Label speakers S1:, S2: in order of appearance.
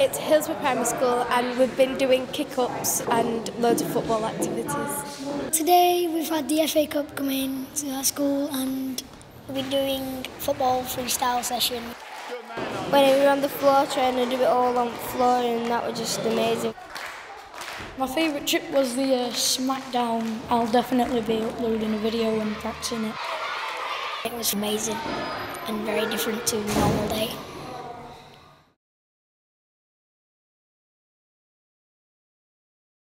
S1: It's Hillsborough Primary School and we've been doing kick-ups and loads of football activities.
S2: Today we've had the FA Cup come in to our school and we've been doing football freestyle session.
S1: When we were on the floor trying to do it all on the floor and that was just amazing.
S3: My favourite trip was the uh, Smackdown. I'll definitely be uploading a video and practicing it.
S2: It was amazing and very different to normal day.